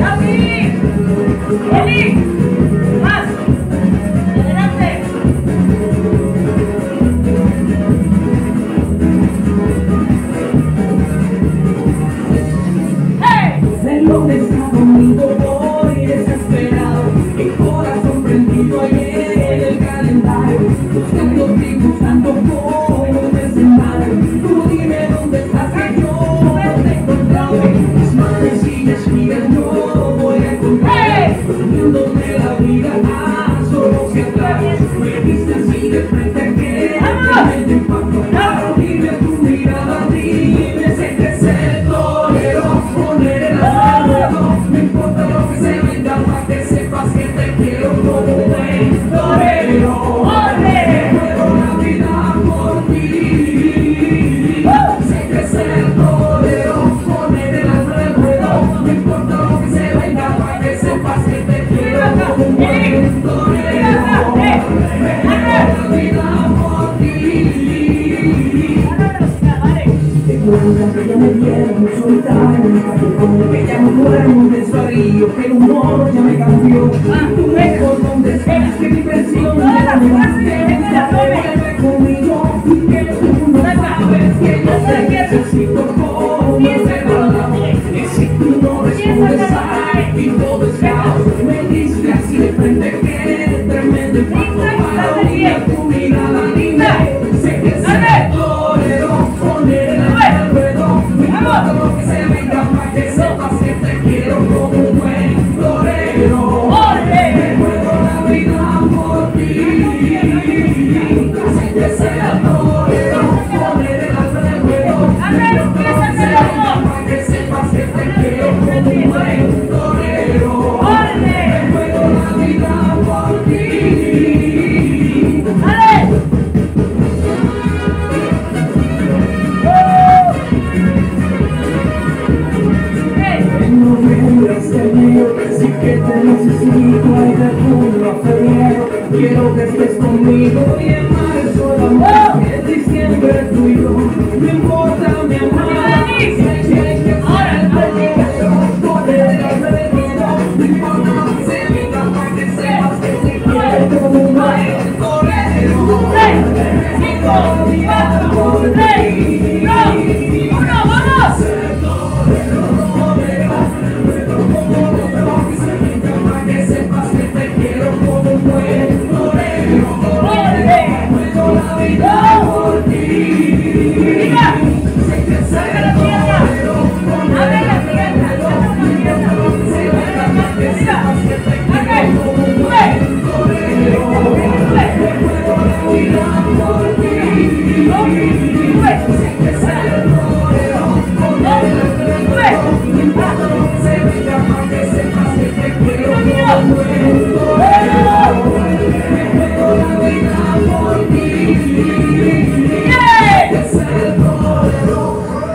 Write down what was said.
Ellie! Ellie! You. que ya me vieron soltar en el callejón, que ya no duermo en el que el humor ya me cambió, ah, a tu lejos donde esperas que que te necesito y te juro a Quiero que estés conmigo y Não, não é.